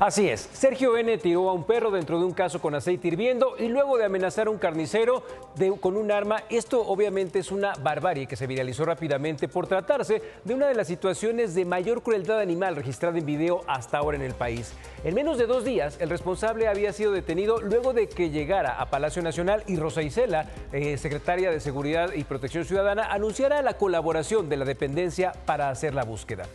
Así es, Sergio N. tiró a un perro dentro de un caso con aceite hirviendo y luego de amenazar a un carnicero con un arma, esto obviamente es una barbarie que se viralizó rápidamente por tratarse de una de las situaciones de mayor crueldad animal registrada en video hasta ahora en el país. En menos de dos días, el responsable había sido detenido luego de que llegara a Palacio Nacional y Rosa Isela, eh, secretaria de Seguridad y Protección Ciudadana, anunciara la colaboración de la dependencia para hacer la búsqueda.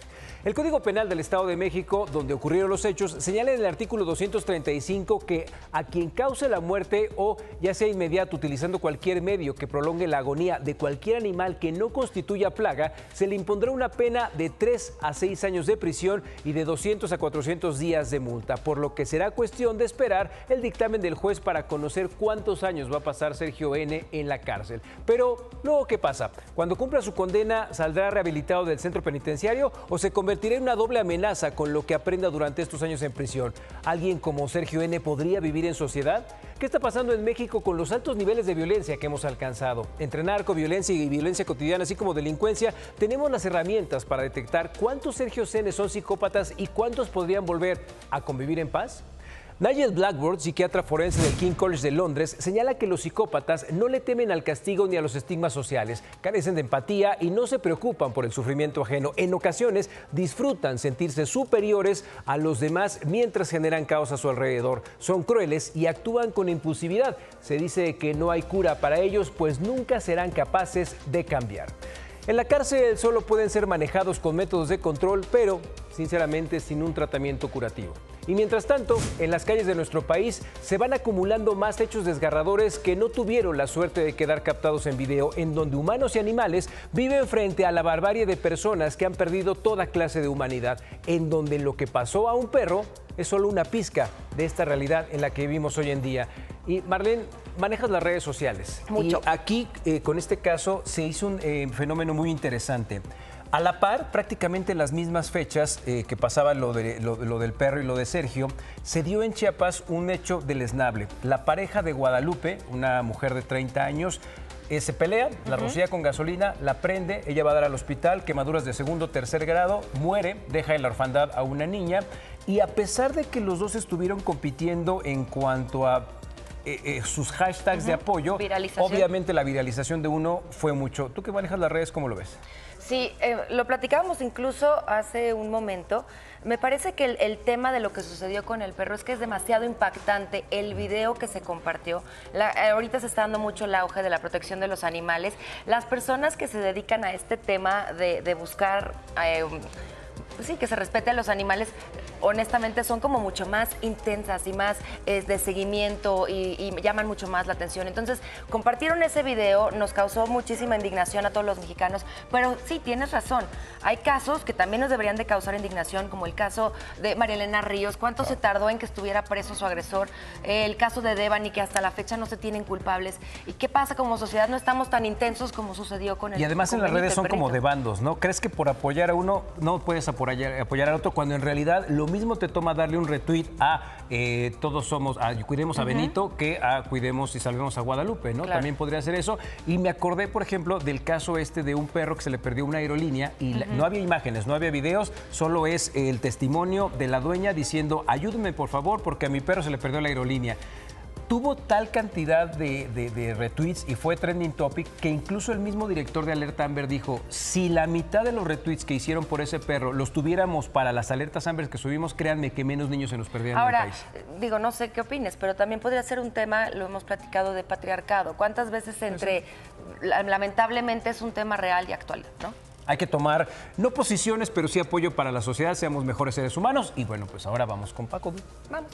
El Código Penal del Estado de México, donde ocurrieron los hechos, señala en el artículo 235 que a quien cause la muerte o ya sea inmediato utilizando cualquier medio que prolongue la agonía de cualquier animal que no constituya plaga, se le impondrá una pena de 3 a 6 años de prisión y de 200 a 400 días de multa, por lo que será cuestión de esperar el dictamen del juez para conocer cuántos años va a pasar Sergio N en la cárcel. Pero luego, ¿qué pasa? Cuando cumpla su condena, ¿saldrá rehabilitado del centro penitenciario o se convertirá convertirá una doble amenaza con lo que aprenda durante estos años en prisión. ¿Alguien como Sergio N podría vivir en sociedad? ¿Qué está pasando en México con los altos niveles de violencia que hemos alcanzado? Entre narcoviolencia y violencia cotidiana, así como delincuencia, tenemos las herramientas para detectar cuántos Sergio N son psicópatas y cuántos podrían volver a convivir en paz. Nigel Blackburn, psiquiatra forense del King College de Londres, señala que los psicópatas no le temen al castigo ni a los estigmas sociales, carecen de empatía y no se preocupan por el sufrimiento ajeno. En ocasiones disfrutan sentirse superiores a los demás mientras generan caos a su alrededor. Son crueles y actúan con impulsividad. Se dice que no hay cura para ellos, pues nunca serán capaces de cambiar. En la cárcel solo pueden ser manejados con métodos de control, pero sinceramente sin un tratamiento curativo. Y mientras tanto, en las calles de nuestro país se van acumulando más hechos desgarradores que no tuvieron la suerte de quedar captados en video, en donde humanos y animales viven frente a la barbarie de personas que han perdido toda clase de humanidad, en donde lo que pasó a un perro es solo una pizca de esta realidad en la que vivimos hoy en día. Y Marlene, manejas las redes sociales. Mucho. Y aquí, eh, con este caso, se hizo un eh, fenómeno muy interesante. A la par, prácticamente en las mismas fechas eh, que pasaba lo, de, lo, del perro y lo de Sergio, se dio en Chiapas un hecho deleznable. La pareja de Guadalupe, una mujer de 30 años, se pelea, la rocía con gasolina, la prende, ella va a dar al hospital, quemaduras de segundo, tercer grado, muere, deja en la orfandad a una niña y a pesar de que los dos estuvieron compitiendo en cuanto a eh, eh, sus hashtags de apoyo, obviamente la viralización de uno fue mucho. ¿Tú que manejas las redes, cómo lo ves? Sí, eh, lo platicábamos incluso hace un momento. Me parece que el, tema de lo que sucedió con el perro es que es demasiado impactante el video que se compartió. ahorita se está dando mucho el auge de la protección de los animales. Las personas que se dedican a este tema de, buscar... pues sí, que se respete a los animales, honestamente son como mucho más intensas y más de seguimiento y, llaman mucho más la atención. Entonces, compartieron ese video, nos causó muchísima indignación a todos los mexicanos, pero sí, tienes razón. Hay casos que también nos deberían de causar indignación, como el caso de María Elena Ríos, cuánto se tardó en que estuviera preso su agresor, el caso de Devani, que hasta la fecha no se tienen culpables. ¿Y qué pasa como sociedad? No estamos tan intensos como sucedió con el Y además en las redes son como de bandos, ¿no? ¿Crees que por apoyar a uno no puedes apoyar, apoyar al otro cuando en realidad lo mismo te toma darle un retweet a eh, todos somos, a, cuidemos a Benito que a cuidemos y salvemos a Guadalupe, ¿no? También podría ser eso. Y me acordé, por ejemplo, del caso este de un perro que se le perdió una aerolínea y no había imágenes, no había videos, solo es el testimonio de la dueña diciendo, ayúdeme por favor porque a mi perro se le perdió la aerolínea tuvo tal cantidad de, retweets y fue trending topic que incluso el mismo director de Alerta Amber dijo, si la mitad de los retweets que hicieron por ese perro los tuviéramos para las alertas Amber que subimos, créanme que menos niños se nos perdían Ahora, en el país. digo, no sé qué opines, pero también podría ser un tema, lo hemos platicado, de patriarcado. ¿Cuántas veces entre, lamentablemente es un tema real y actual, ¿no? Hay que tomar, no posiciones, pero sí apoyo para la sociedad, seamos mejores seres humanos. Y bueno, pues ahora vamos con Paco. Vamos.